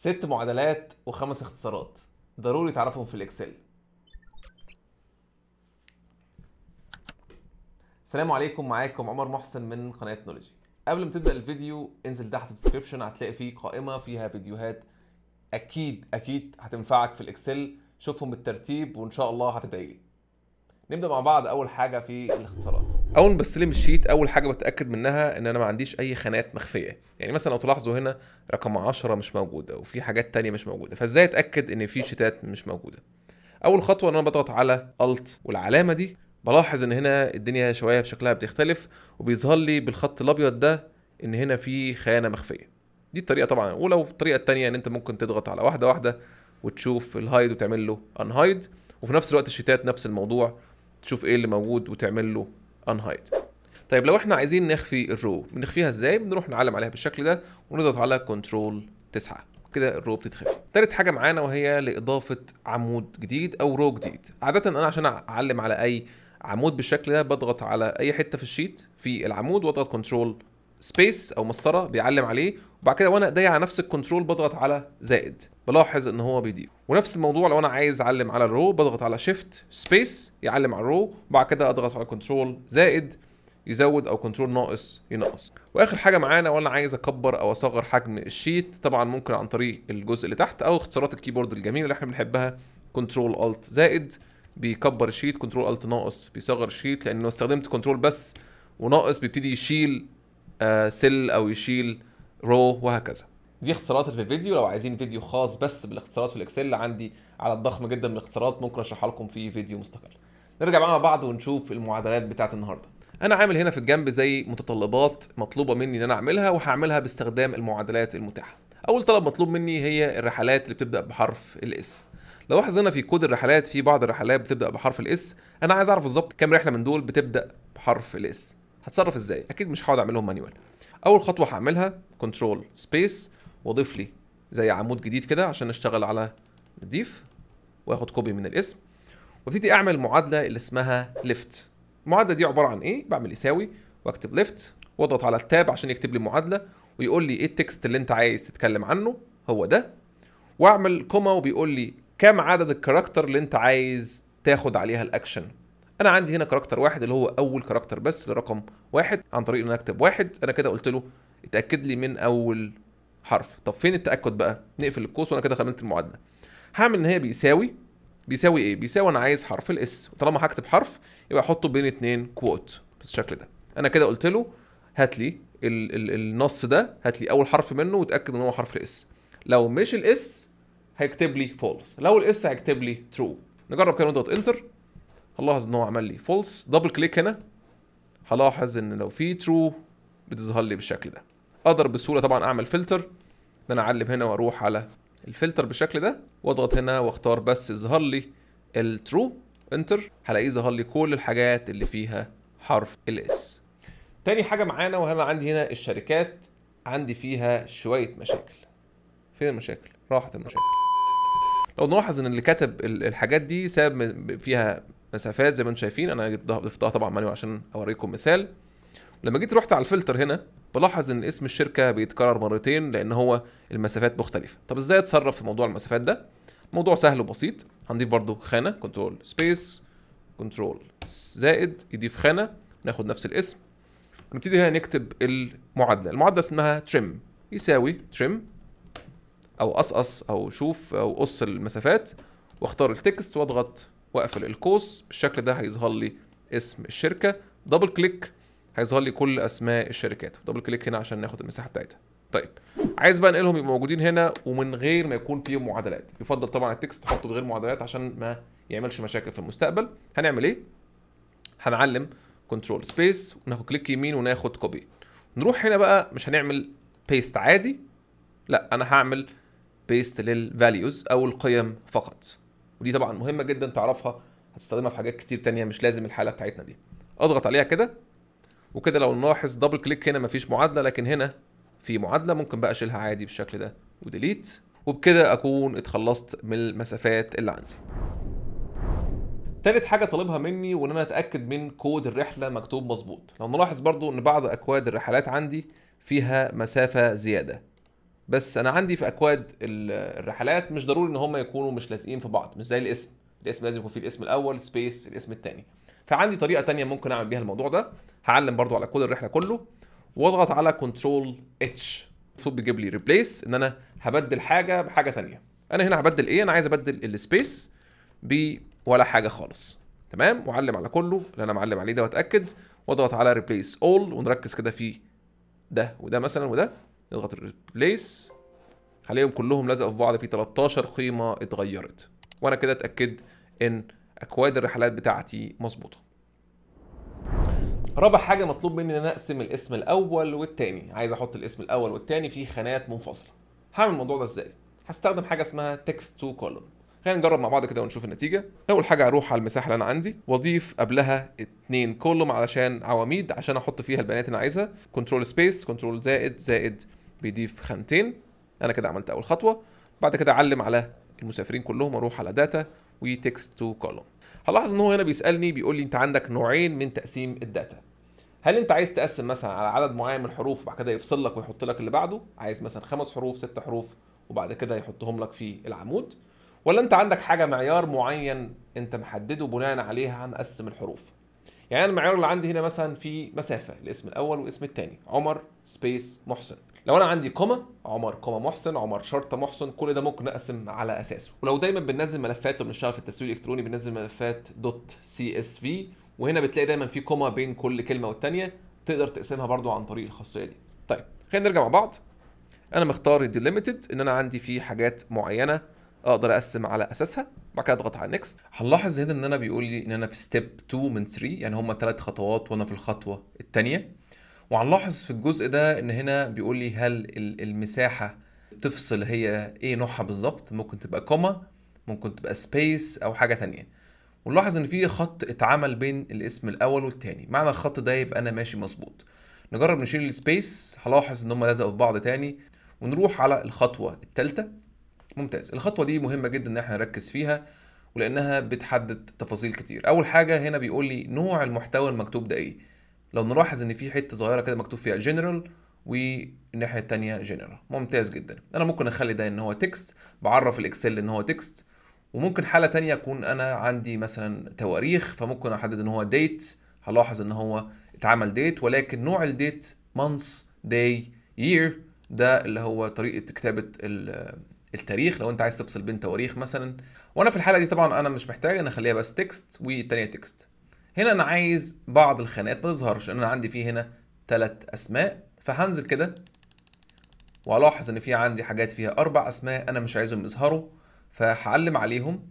ست معادلات وخمس اختصارات. ضروري تعرفهم في ال Excel. السلام عليكم معاكم عمر محسن من قناة نولوجي قبل ما تبدأ الفيديو انزل تحت ال description هتلاقي فيه قائمة فيها فيديوهات أكيد أكيد هتنفعك في ال Excel. شوفهم بالترتيب وإن شاء الله هتدعي لي. نبدأ مع بعض أول حاجة في الاختصارات. أول ما بستلم ال sheet أول حاجة بتأكد منها إن أنا ما عنديش أي خانات مخفية. يعني مثلا لو تلاحظوا هنا رقم 10 مش موجودة وفي حاجات تانية مش موجودة. فإزاي أتأكد إن في شيتات مش موجودة؟ أول خطوة إن أنا بضغط على الت والعلامة دي بلاحظ إن هنا الدنيا شوية بشكلها بتختلف وبيظهر لي بالخط الأبيض ده إن هنا في خانة مخفية. دي الطريقة طبعا. ولو الطريقة التانية إن أنت ممكن تضغط على واحدة واحدة وتشوف الهايد وتعمل له انهايد وفي نفس الوقت الشيتات نفس الموضوع. تشوف إيه اللي موجود وتعمل له انهايد طيب لو إحنا عايزين نخفي ال row بنخفيها إزاي؟ بنروح نعلم عليها بالشكل ده ونضغط على control 9 كده ال row بتتخفي. تالت حاجة معانا وهي لإضافة عمود جديد أو row جديد. عادة أنا عشان أعلم على أي عمود بالشكل ده بضغط على أي حتة في ال sheet في العمود وأضغط control space أو مسطرة بيعلم عليه وبعد كده وأنا ايديا على نفس ال control بضغط على زائد. بلاحظ إن هو بيضيف ونفس الموضوع لو أنا عايز أعلم على ال row بضغط على shift space يعلم على ال row وبعد كده أضغط على control زائد يزود أو control ناقص ينقص. وآخر حاجة معانا وأنا عايز أكبر أو أصغر حجم ال sheet طبعا ممكن عن طريق الجزء اللي تحت أو اختصارات ال keyboard الجميلة اللي إحنا بنحبها control alt زائد بيكبر ال sheet control alt ناقص بيصغر ال sheet لأن لو استخدمت control بس وناقص بيبتدي يشيل آه cell أو يشيل row وهكذا. دي اختصارات في الفيديو لو عايزين فيديو خاص بس بالاختصارات في ال Excel عندي عدد ضخم جدا من الاختصارات ممكن أشرحها لكم في فيديو مستقل. نرجع بقى مع بعض ونشوف المعادلات بتاعت النهارده. أنا عامل هنا في الجنب زي متطلبات مطلوبة مني إن أنا أعملها وهعملها باستخدام المعادلات المتاحة. أول طلب مطلوب مني هي الرحلات اللي بتبدأ بحرف ال S لو لاحظ هنا في كود الرحلات في بعض الرحلات بتبدأ بحرف ال S أنا عايز أعرف بالظبط كام رحلة من دول بتبدأ بحرف ال S هتصرف إزاي؟ أكيد مش هقعد أعملهم manual أول خطوة هعملها control space وأضيف لي زي عمود جديد كده عشان أشتغل على نضيف وآخد copy من الاسم. وأبتدي أعمل معادلة اللي اسمها left المعادلة دي عبارة عن إيه؟ بعمل يساوي وأكتب left واضغط على ال tab عشان يكتب لي معادلة ويقول لي إيه ال text اللي أنت عايز تتكلم عنه. هو ده. وأعمل comma وبيقول لي كم عدد ال character اللي أنت عايز تاخد عليها الأكشن. أنا عندي هنا character واحد اللي هو اول character بس لرقم واحد عن طريق ان أنا اكتب واحد أنا كده قلت له اتأكد لي من اول حرف. طب فين التأكد بقى؟ نقفل القوس وأنا كده كملت المعادلة. هعمل ان هي بيساوي بيساوي إيه؟ بيساوي أنا عايز حرف ال S. وطالما هكتب حرف يبقى احطه بين اتنين quote بالشكل ده. أنا كده قلت له هات لي ال ال النص ده هات لي اول حرف منه وتاكد ان هو حرف ال S. لو مش ال S هيكتب لي false لو ال S هيكتب لي true نجرب كده نضغط enter هنلاحظ إن هو عمل لي. false double click هنا. هلاحظ إن لو في true بتظهر لي بالشكل ده. أقدر بسهوله طبعا أعمل فلتر إن أنا أعلم هنا وأروح على الفلتر بالشكل ده. واضغط هنا واختار بس يظهر لي ال true enter هلاقيه ظهر لي كل الحاجات اللي فيها حرف ال S تاني حاجة معانا وهنا عندي هنا الشركات. عندي فيها شوية مشاكل. فين المشاكل؟ راحت المشاكل. لو نلاحظ إن اللي كتب الحاجات دي ساب فيها مسافات زي ما أنتم شايفين. أنا ضفتها طبعا manual عشان أوريكم مثال. لما جيت رحت على الفلتر هنا بلاحظ إن اسم الشركة بيتكرر مرتين لأن هو المسافات مختلفة. طب إزاي أتصرف في موضوع المسافات ده؟ موضوع سهل وبسيط. هنضيف برضو خانة control space control زائد يضيف خانة ناخد نفس الاسم. ونبتدي هنا نكتب المعادلة. المعادلة اسمها trim يساوي trim أو قصقص أو شوف أو قص المسافات واختار ال text واضغط واقفل القوس بالشكل ده هيظهر لي اسم الشركة. double click هيظهر لي كل أسماء الشركات. double click هنا عشان ناخد المساحة بتاعتها. طيب عايز بقى انقلهم يبقوا موجودين هنا ومن غير ما يكون فيهم معادلات. يفضل طبعا ال text تحطه بغير معادلات عشان ما يعملش مشاكل في المستقبل. هنعمل إيه؟ هنعلم control space وناخد click يمين وناخد copy نروح هنا بقى مش هنعمل paste عادي لا أنا هعمل paste لل values أو القيم فقط. ودي طبعا مهمة جدا تعرفها هتستخدمها في حاجات كتير تانية مش لازم الحاله بتاعتنا دي. أضغط عليها كده وكده لو نلاحظ double click هنا مفيش معادلة لكن هنا في معادلة ممكن بقى أشيلها عادي بالشكل ده و delete. وبكده أكون اتخلصت من المسافات اللي عندي. تالت حاجة طالبها مني وإن أنا أتأكد من كود الرحلة مكتوب مظبوط. لو نلاحظ برضو إن بعض أكواد الرحلات عندي فيها مسافة زيادة. بس أنا عندي في أكواد ال- الرحلات مش ضروري إن هم يكونوا مش لازقين في بعض مش زي الاسم. الاسم لازم يكون فيه الاسم الأول space الاسم الثاني فعندي طريقة تانية ممكن أعمل بيها الموضوع ده. هعلم برضو على كود الرحلة كله واضغط على control H المفروض بيجيب لي replace إن أنا هبدل حاجة بحاجة تانية. أنا هنا هبدل إيه أنا عايز أبدل ال space ب ولا حاجة خالص. تمام؟ وأعلم على كله اللي أنا معلم عليه ده وأتأكد. واضغط على ريبليس اول ونركز كده في ده وده مثلا وده. نضغط ريبليس هلاقيهم كلهم لزقوا في بعض في 13 قيمة اتغيرت. وأنا كده أتأكد إن أكواد الرحلات بتاعتي مظبوطة. رابع حاجة مطلوب مني إن أنا أقسم الاسم الأول والتاني. عايز أحط الاسم الأول والتاني في خانات منفصلة. هعمل الموضوع ده إزاي؟ هستخدم حاجة اسمها text to column. خلينا نجرب مع بعض كده ونشوف النتيجة. أول حاجة هروح على المساحة اللي أنا عندي. وأضيف قبلها اتنين column علشان عواميد عشان أحط فيها البيانات اللي أنا عايزها. control space control زائد زائد بيضيف خانتين. أنا كده عملت أول خطوة بعد كده أعلم على المسافرين كلهم وأروح على data و text to column هلاحظ إن هو هنا بيسألني بيقول لي أنت عندك نوعين من تقسيم ال data هل أنت عايز تقسم مثلا على عدد معين من الحروف وبعد كده يفصل لك ويحط لك اللي بعده؟ عايز مثلا خمس حروف ست حروف وبعد كده يحطهم لك في العمود؟ ولا أنت عندك حاجة معيار معين أنت محدده بناء عليها هنقسم الحروف؟ يعني أنا المعيار اللي عندي هنا مثلا في مسافة الاسم الأول والاسم الثاني عمر space محسن. لو أنا عندي comma عمر comma محسن عمر شرطة محسن كل ده ممكن اقسم على اساسه. ولو دايما بننزل ملفات لو بنشتغل في التسويق الإلكتروني بننزل ملفات. dot CSV وهنا بتلاقي دايما في comma بين كل كلمة والتانية تقدر تقسمها برضو عن طريق الخاصية دي. طيب خلينا نرجع مع بعض. أنا مختار delimited إن أنا عندي فيه حاجات معينة أقدر أقسم على أساسها بعد كده أضغط على next هنلاحظ هنا إن أنا بيقول لي إن أنا في step 2 من 3 يعني هم ثلاث خطوات وأنا في الخطوة الثانية وهنلاحظ في الجزء ده إن هنا بيقول لي هل ال- المساحة تفصل هي إيه نوعها بالظبط ممكن تبقى comma ممكن تبقى space أو حاجة تانية. ونلاحظ إن في خط اتعمل بين الاسم الأول والتاني. معنى الخط ده يبقى أنا ماشي مظبوط. نجرب نشيل ال space هلاحظ إن هم لزقوا في بعض تاني ونروح على الخطوة الثالثه ممتاز. الخطوة دي مهمة جدا إن إحنا نركز فيها ولأنها بتحدد تفاصيل كتير. أول حاجة هنا بيقول لي نوع المحتوى المكتوب ده إيه. لو نلاحظ إن في حتة صغيرة كده مكتوب فيها جنرال والناحيه التانية جنرال ممتاز جدا. أنا ممكن أخلي ده إن هو text بعرف ال Excel إن هو text وممكن حالة تانية أكون أنا عندي مثلا تواريخ فممكن أحدد إن هو date هلاحظ إن هو اتعمل date ولكن نوع ال date months day year ده اللي هو طريقة كتابة ال- التاريخ. لو أنت عايز تفصل بين تواريخ مثلا وأنا في الحالة دي طبعا أنا مش محتاج ان أخليها بس text والتانية text هنا أنا عايز بعض الخانات ما تظهرش أنا عندي فيه هنا ثلاث أسماء فهنزل كده وألاحظ إن في عندي حاجات فيها أربع أسماء أنا مش عايزهم يظهروا فهعلم عليهم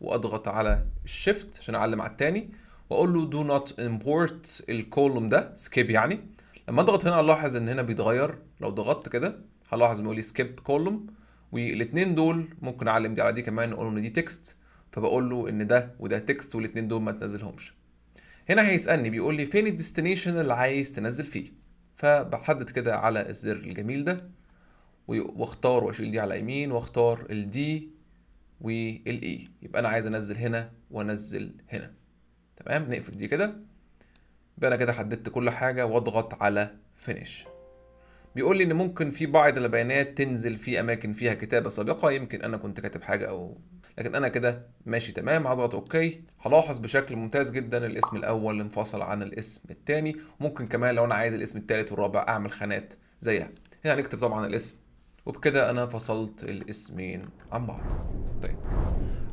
وأضغط على ال shift عشان أعلم على التاني وأقول له do not import ال column ده skip يعني. لما أضغط هنا ألاحظ إن هنا بيتغير لو ضغطت كده هلاحظ بيقول لي skip column والاثنين دول ممكن أعلم دي على دي كمان أقول إن دي text فبقول له إن ده وده text والاثنين دول ما تنزلهمش. هنا هيسألني بيقول لي فين ال destination اللي عايز تنزل فيه؟ فبحدد كده على الزر الجميل ده واختار وأشيل دي على يمين واختار ال D وال E يبقى أنا عايز أنزل هنا وأنزل هنا. تمام؟ نقفل دي كده. يبقى أنا كده حددت كل حاجة واضغط على finish بيقول لي إن ممكن في بعض البيانات تنزل في أماكن فيها كتابة سابقة يمكن أنا كنت كاتب حاجة أو لكن أنا كده ماشي تمام هضغط okay. هلاحظ بشكل ممتاز جدا الاسم الأول انفصل عن الاسم الثاني ممكن كمان لو أنا عايز الاسم الثالث والرابع أعمل خانات زيها. هنا هنكتب طبعا الاسم. وبكده أنا فصلت الاسمين عن بعض. طيب.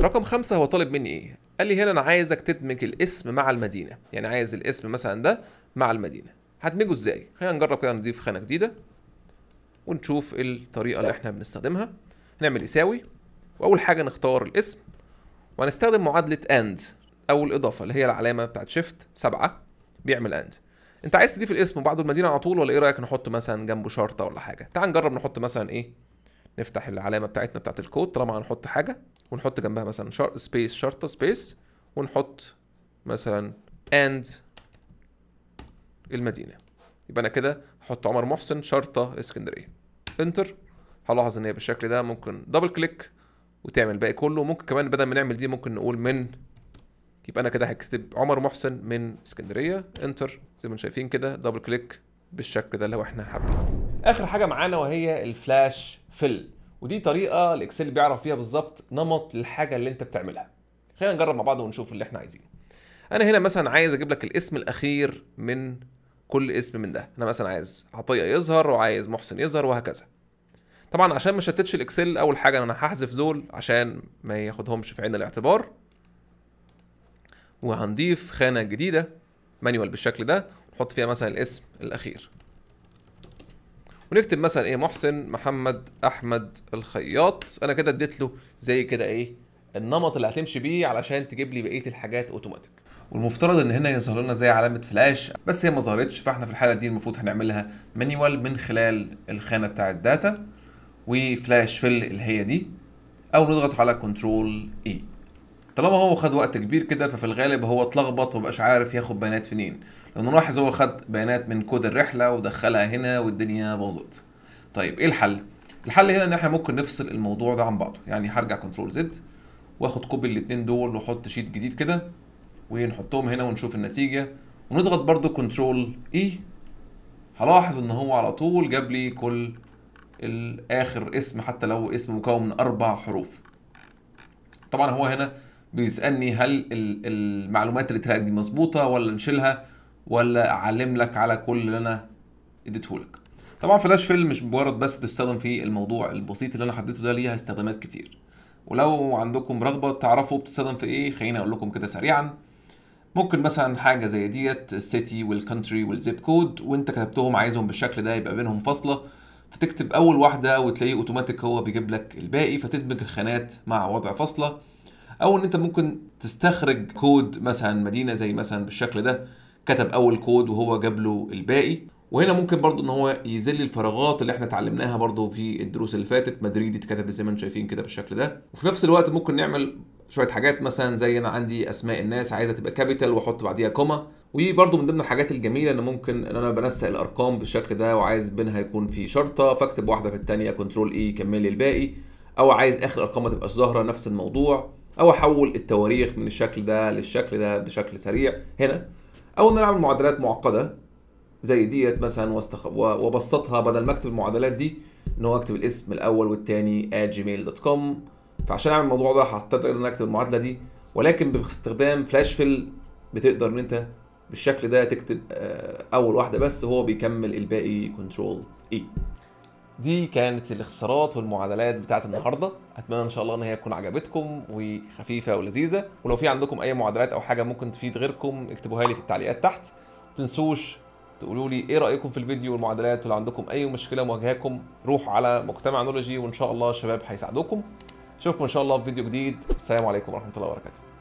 رقم خمسة هو طالب مني إيه؟ قال لي هنا أنا عايزك تدمج الاسم مع المدينة. يعني عايز الاسم مثلا ده مع المدينة. هدمجه إزاي؟ خلينا نجرب كده نضيف خانة جديدة ونشوف الطريقة اللي إحنا بنستخدمها. هنعمل يساوي وأول حاجة نختار الاسم وهنستخدم معادلة اند أو الإضافة اللي هي العلامة بتاعت شيفت سبعة بيعمل and أنت عايز تضيف الاسم وبعده المدينة على طول ولا إيه رأيك نحط مثلا جنبه شرطة ولا حاجة؟ تعال نجرب نحط مثلا إيه؟ نفتح العلامة بتاعتنا بتاعت الكود طالما هنحط حاجة ونحط جنبها مثلا شر... space شرطة space ونحط مثلا and المدينة. يبقى أنا كده أحط عمر محسن شرطة إسكندرية. enter هلاحظ إن هي بالشكل ده ممكن double click وتعمل الباقي كله. ممكن كمان بدل ما نعمل دي ممكن نقول من يبقى أنا كده هكتب عمر محسن من اسكندرية. enter زي ما أنتم شايفين كده double click بالشكل ده لو إحنا حابين آخر حاجة معانا وهي ال flash fill ودي طريقة ال Excel بيعرف فيها بالظبط نمط للحاجه اللي انت بتعملها. خلينا نجرب مع بعض ونشوف اللي إحنا عايزينه. أنا هنا مثلا عايز أجيب لك الاسم الأخير من كل اسم من ده. أنا مثلا عايز عطية يظهر وعايز محسن يظهر وهكذا. طبعا عشان ما شتتش ال Excel أول حاجة أنا هحذف دول عشان ما ياخدهمش في عين الاعتبار. وهنضيف خانة جديدة manual بالشكل ده نحط فيها مثلا الاسم الأخير. ونكتب مثلا إيه محسن محمد أحمد الخياط. أنا كده اديت له زي كده إيه النمط اللي هتمشي بيه علشان تجيب لي بقية الحاجات أوتوماتيك. والمفترض إن هنا يظهر لنا زي علامة فلاش بس هي ما ظهرتش فإحنا في الحالة دي المفروض هنعملها manual من خلال الخانة بتاعة data و flash fill اللي هي دي أو نضغط على control E. طالما هو خد وقت كبير كده ففي الغالب هو اتلخبط ومبقاش عارف ياخد بيانات فين لأنه لاحظ هو خد بيانات من كود الرحلة ودخلها هنا والدنيا باظت. طيب إيه الحل؟ الحل هنا إن إحنا ممكن نفصل الموضوع ده عن بعضه. يعني هرجع control Z وآخد copy الاتنين دول وأحط sheet جديد كده ونحطهم هنا ونشوف النتيجة. ونضغط برضو control E. هلاحظ إن هو على طول جاب لي كل الآخر اسم حتى لو اسم مكون من أربع حروف. طبعا هو هنا بيسألني هل المعلومات اللي اتغيرت دي مظبوطة ولا نشيلها ولا أعلم لك على كل اللي أنا اديته لك. طبعا flash fill مش مجرد بس تستخدم في الموضوع البسيط اللي أنا حددته ده ليها استخدامات كتير. ولو عندكم رغبة تعرفوا بتستخدم في إيه خليني أقول لكم كده سريعا. ممكن مثلا حاجة زي ديت ال city وال country وال zip code وإنت كتبتهم عايزهم بالشكل ده يبقى بينهم فاصلة. فتكتب أول واحدة وتلاقيه اوتوماتيك هو بيجيب لك الباقي فتدمج الخانات مع وضع فاصلة. أو إن أنت ممكن تستخرج كود مثلا مدينة زي مثلا بالشكل ده كتب أول كود وهو جاب له الباقي. وهنا ممكن برضو إن هو يزيل الفراغات اللي إحنا اتعلمناها برضو في الدروس اللي فاتت. مدريد اتكتب زي ما أنتم شايفين كده بالشكل ده. وفي نفس الوقت ممكن نعمل شوية حاجات مثلا زي أنا عندي أسماء الناس عايزة تبقى capital وأحط بعديها comma وبرضو من ضمن الحاجات الجميلة إن ممكن إن أنا بنسق الأرقام بالشكل ده وعايز بينها يكون في شرطة فاكتب واحدة في الثانية control E كمل لي الباقي أو عايز آخر الارقام ما تبقاش ظاهرة نفس الموضوع أو أحول التواريخ من الشكل ده للشكل ده بشكل سريع هنا أو إن أنا أعمل معادلات معقدة زي ديت مثلا واستخ... وأبسطها بدل ما أكتب المعادلات دي إن هو أكتب الاسم الأول والثاني @gmail.com فعشان أعمل الموضوع ده هضطر إن أنا أكتب المعادلة دي ولكن باستخدام flash fill بتقدر إن أنت بالشكل ده تكتب أول واحدة بس وهو بيكمل الباقي control اي دي كانت الاختصارات والمعادلات بتاعت النهارده. أتمنى إن شاء الله إن هي تكون عجبتكم وخفيفة ولذيذة. ولو في عندكم أي معادلات أو حاجة ممكن تفيد غيركم اكتبوها لي في التعليقات تحت. ما تنسوش تقولوا لي إيه رأيكم في الفيديو والمعادلات ولو عندكم أي مشكلة مواجهاكم روحوا على مجتمع نولوجي وإن شاء الله الشباب هيساعدوكم. اشوفكم إن شاء الله في فيديو جديد. السلام عليكم ورحمة الله وبركاته.